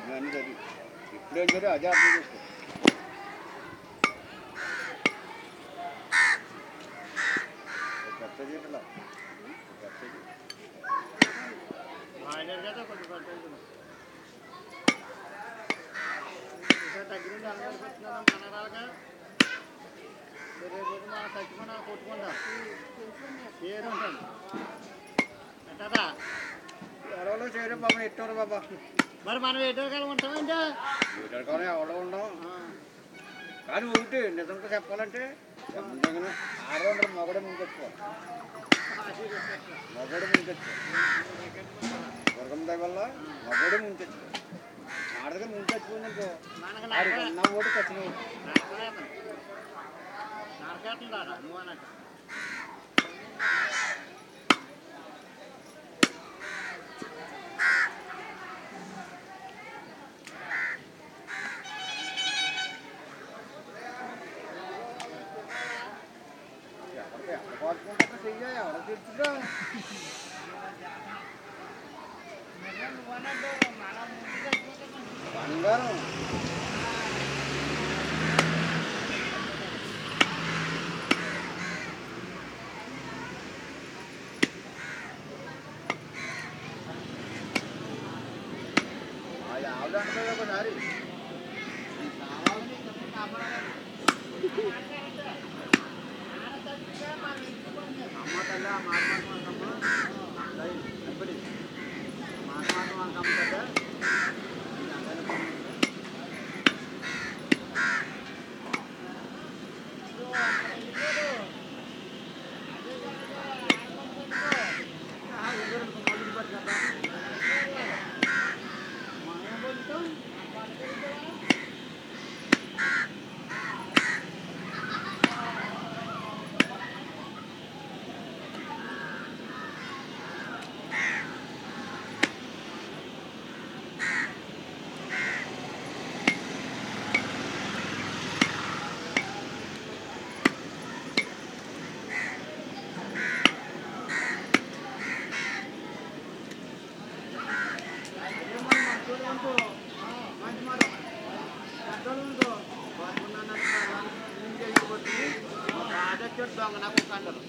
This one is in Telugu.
ఇవన్నీ చదివి ఇప్పుడేం చదివి అదే అర్థం చేసుకో కొత్త జీవితంలో కొత్త జీవితం బాబా ఎట్టరు బాబా? మరి మనం ఎటో కాలం ఉంటామంటే వీటరకాలం ఎవరో ఉండం. కానీ ఒకటి నిజంగా చెప్పాలంటే నిజంగానే ఆడవాళ్ళు మగడే ముంచెచ్చుకోవాలి మగడే ముంచెచ్చుకో దుర్గం దయ వల్ల మగడే ఆడగా ముంచెచ్చుకుందనుకో మనకు ఆడికి అన్న ఓటు ఖచ్చితంగా బంగారం అది ఆవిడ అంటుంది ఒకసారి అమ్మ దొంగ నాకు కండలు